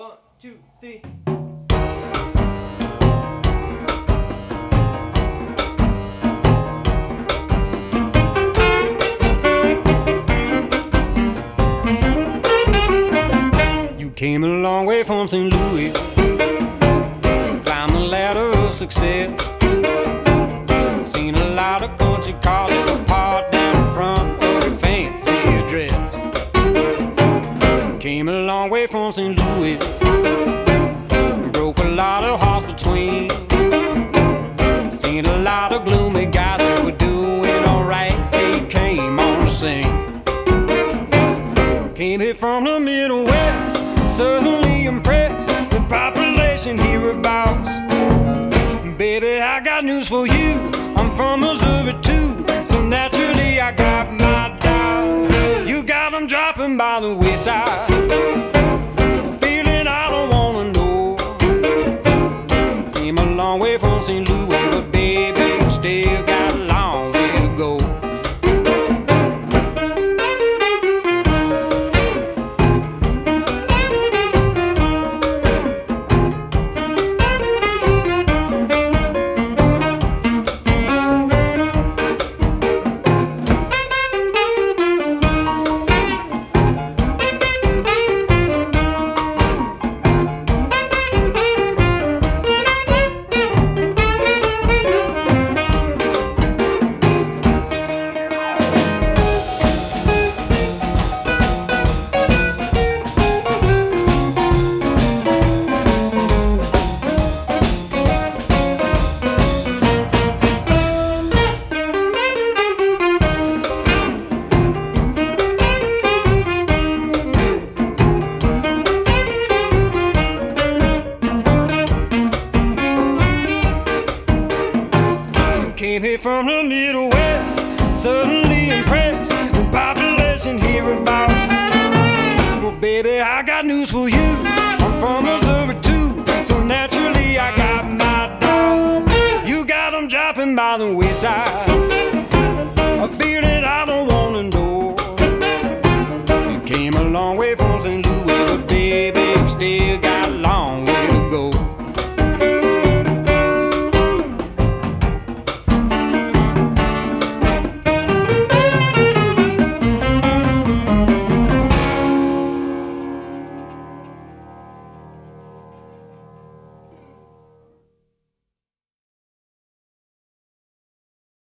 One, two, three. You came a long way from St. Louis, climbed the ladder of success. Seen a lot of country cars Came a long way from St. Louis, broke a lot of hearts between. Seen a lot of gloomy guys that were doing alright you came on the scene. Came here from the Middle West, certainly impressed with population hereabouts. Baby, I got news for you. I'm from Missouri too, so naturally I got my doubts. You got them dropping by the wayside, St. Louis, but baby, you still got a long from the Middle West, suddenly impressed with population hereabouts. Well, baby, I got news for you. I'm from Missouri too, so naturally I got my dog. You got them dropping by the wayside. I feel that I don't wanna know. You came a long way from St. Louis, but baby, you still got long.